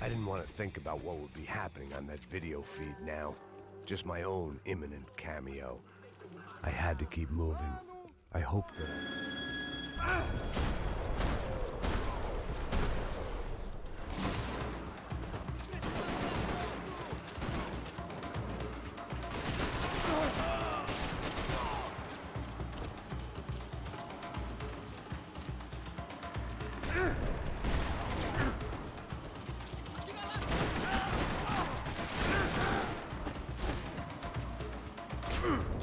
I didn't want to think about what would be happening on that video feed now. Just my own imminent cameo. I had to keep moving. I hoped that. Ugh! Oh!